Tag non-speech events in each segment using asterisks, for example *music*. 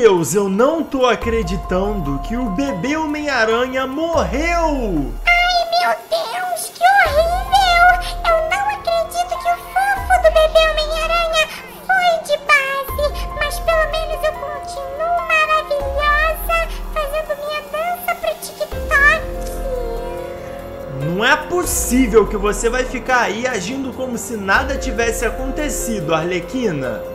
Deus, eu não tô acreditando que o bebê Homem-Aranha morreu! Ai, meu Deus, que horrível! Eu não acredito que o fofo do bebê Homem-Aranha foi de base, mas pelo menos eu continuo maravilhosa fazendo minha dança pro TikTok. Não é possível que você vai ficar aí agindo como se nada tivesse acontecido, Arlequina.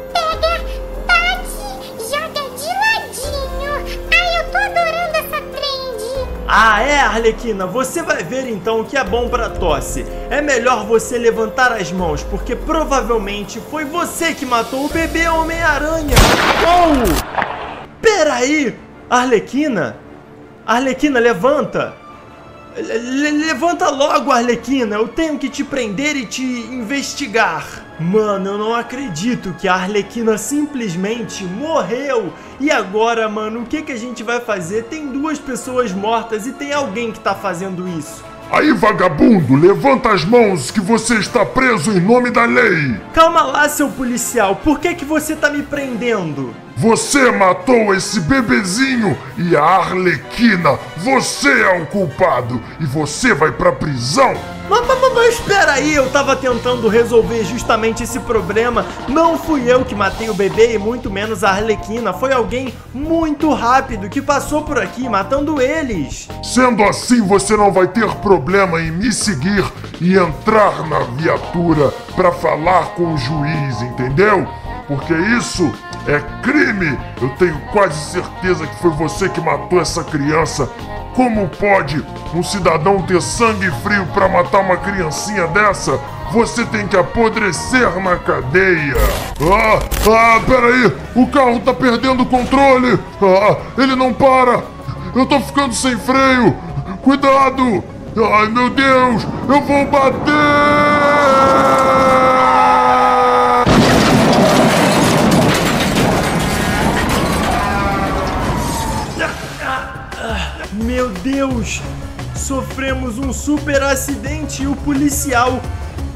Ah, é, Arlequina, você vai ver então o que é bom pra tosse. É melhor você levantar as mãos, porque provavelmente foi você que matou o bebê Homem-Aranha. Oh! Peraí! Arlequina? Arlequina, levanta! Le- levanta logo, Arlequina! Eu tenho que te prender e te investigar! Mano, eu não acredito que a Arlequina simplesmente morreu! E agora, mano, o que, que a gente vai fazer? Tem duas pessoas mortas e tem alguém que tá fazendo isso. Aí, vagabundo, levanta as mãos que você está preso em nome da lei. Calma lá, seu policial, por que, que você tá me prendendo? Você matou esse bebezinho e a Arlequina. Você é o culpado e você vai pra prisão. Mas, mas, mas, espera aí, eu tava tentando resolver justamente esse problema. Não fui eu que matei o bebê e muito menos a Arlequina. Foi alguém muito rápido que passou por aqui matando eles. Sendo assim, você não vai ter problema em me seguir e entrar na viatura pra falar com o juiz, entendeu? Porque isso é crime. Eu tenho quase certeza que foi você que matou essa criança. Como pode um cidadão ter sangue frio pra matar uma criancinha dessa? Você tem que apodrecer na cadeia. Ah, ah, peraí, o carro tá perdendo o controle. Ah, ele não para. Eu tô ficando sem freio. Cuidado. Ai, meu Deus, eu vou bater. Meu Deus! Sofremos um super acidente e o policial.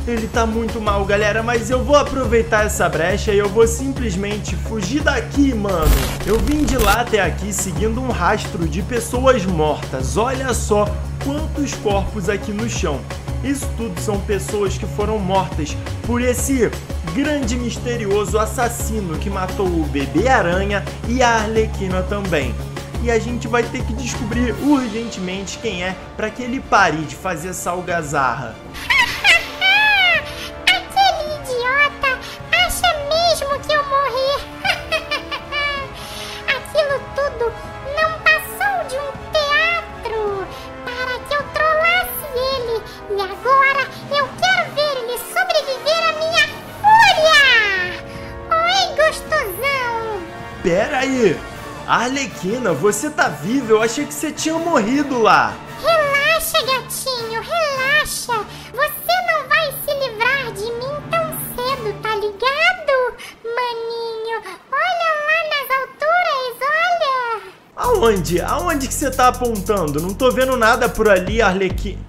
Ele tá muito mal, galera, mas eu vou aproveitar essa brecha e eu vou simplesmente fugir daqui, mano. Eu vim de lá até aqui seguindo um rastro de pessoas mortas. Olha só quantos corpos aqui no chão. Isso tudo são pessoas que foram mortas por esse grande misterioso assassino que matou o bebê aranha e a Arlequina também e a gente vai ter que descobrir urgentemente quem é para que ele pare de fazer essa algazarra. *laughs* Aquele idiota acha mesmo que eu morri. *laughs* Aquilo tudo não passou de um teatro para que eu trollasse ele. E agora eu quero ver ele sobreviver à minha fúria. Oi, gostosão. Pera aí! Arlequina, você tá viva? Eu achei que você tinha morrido lá. Relaxa, gatinho, relaxa. Você não vai se livrar de mim tão cedo, tá ligado? Maninho, olha lá nas alturas, olha. Aonde? Aonde que você tá apontando? Não tô vendo nada por ali, Arlequina.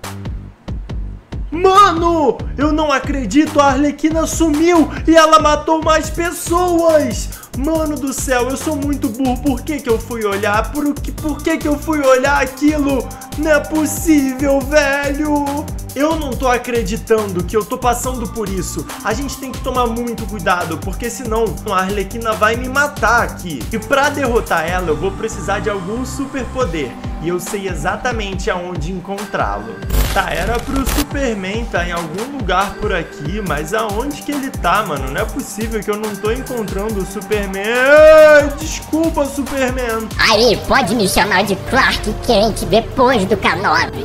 Mano! Eu não acredito! A Arlequina sumiu e ela matou mais pessoas! Mano do céu, eu sou muito burro. Por que, que eu fui olhar? Por, que, por que, que eu fui olhar aquilo? Não é possível, velho! Eu não tô acreditando que eu tô passando por isso. A gente tem que tomar muito cuidado, porque senão a Arlequina vai me matar aqui. E pra derrotar ela, eu vou precisar de algum superpoder. E eu sei exatamente aonde encontrá-lo. Tá, era pro Superman tá em algum lugar por aqui, mas aonde que ele tá, mano? Não é possível que eu não tô encontrando o Superman. Desculpa, Superman. Aí, pode me chamar de Clark Kent depois do K9.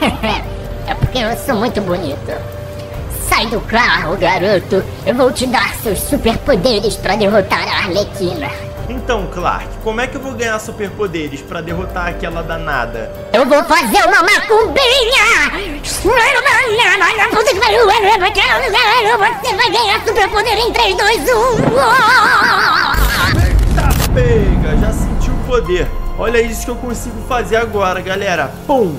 *laughs* é porque eu sou muito bonito. Sai do carro, garoto. Eu vou te dar seus superpoderes para derrotar a Arlequina. Então, Clark, como é que eu vou ganhar superpoderes pra derrotar aquela danada? Eu vou fazer uma macumbinha! Você vai ganhar superpoder em 3, 2, 1! Tá pega, já senti o poder. Olha isso que eu consigo fazer agora, galera. Pum!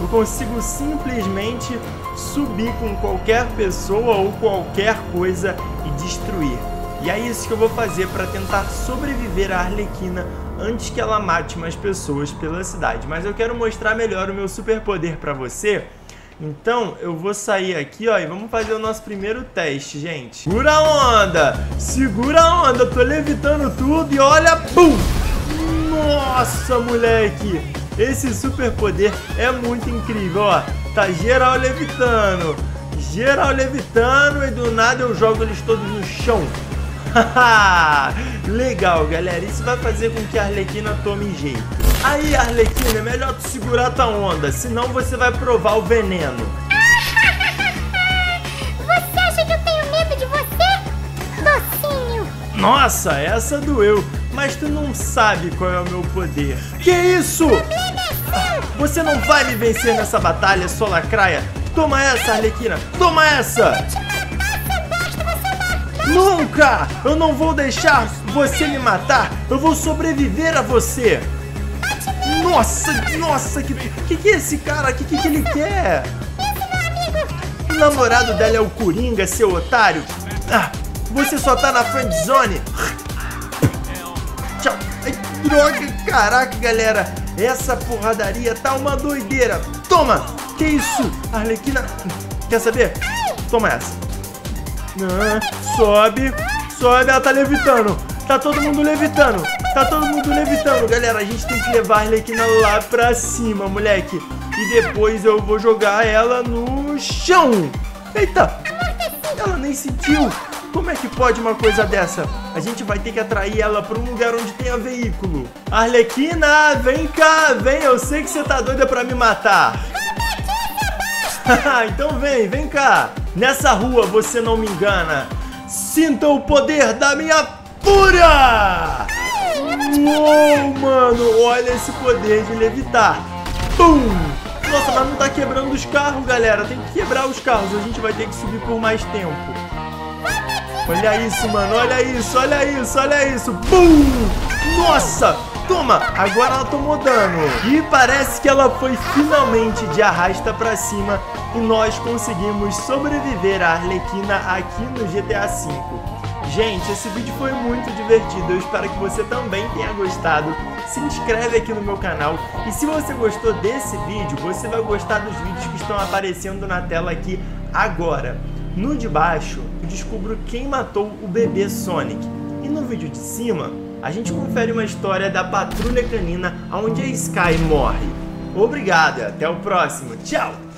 Eu consigo simplesmente subir com qualquer pessoa ou qualquer coisa e destruir. E é isso que eu vou fazer para tentar sobreviver à Arlequina antes que ela mate mais pessoas pela cidade. Mas eu quero mostrar melhor o meu superpoder pra você. Então, eu vou sair aqui, ó, e vamos fazer o nosso primeiro teste, gente. Segura a onda! Segura a onda! Eu tô levitando tudo e olha, pum! Nossa, moleque! Esse superpoder é muito incrível, ó. Tá geral levitando. Geral levitando e do nada eu jogo eles todos no chão. *laughs* Legal, galera. Isso vai fazer com que a Arlequina tome jeito. Aí, Arlequina, é melhor tu segurar tua onda, senão você vai provar o veneno. *laughs* Você acha que eu tenho medo de você? Docinho. Nossa, essa doeu. Mas tu não sabe qual é o meu poder. Que isso? *laughs* Você não vai me vencer nessa batalha, sua lacraia. Toma essa, Arlequina. Toma essa. Nunca! Eu não vou deixar você me matar! Eu vou sobreviver a você! Nossa, nossa, que que, que é esse cara? Que, que que ele quer? O namorado dela é o Coringa, seu otário! Ah, você só tá na friend zone! Tchau! Ai, droga! Caraca, galera! Essa porradaria tá uma doideira! Toma! Que isso? Arlequina... Quer saber? Toma essa! Ah, sobe, sobe, ela tá levitando. Tá todo mundo levitando. Tá todo mundo levitando. Galera, a gente tem que levar a Arlequina lá pra cima, moleque. E depois eu vou jogar ela no chão. Eita! Ela nem sentiu. Como é que pode uma coisa dessa? A gente vai ter que atrair ela para um lugar onde tenha veículo. Arlequina, vem cá, vem. Eu sei que você tá doida pra me matar. *laughs* então vem, vem cá. Nessa rua você não me engana. Sinta o poder da minha fúria! Uou, mano, olha esse poder de levitar. Pum! Nossa, mas não tá quebrando os carros, galera. Tem que quebrar os carros. A gente vai ter que subir por mais tempo. Olha isso, mano. Olha isso, olha isso, olha isso. Bum! Nossa! Toma! Agora ela tomou dano. E parece que ela foi finalmente de arrasta pra cima e nós conseguimos sobreviver à Arlequina aqui no GTA V. Gente, esse vídeo foi muito divertido, eu espero que você também tenha gostado. Se inscreve aqui no meu canal e se você gostou desse vídeo, você vai gostar dos vídeos que estão aparecendo na tela aqui agora. No de baixo, eu descubro quem matou o bebê Sonic. E no vídeo de cima, a gente confere uma história da Patrulha Canina onde a Sky morre. Obrigado até o próximo. Tchau!